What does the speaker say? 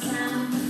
downtown.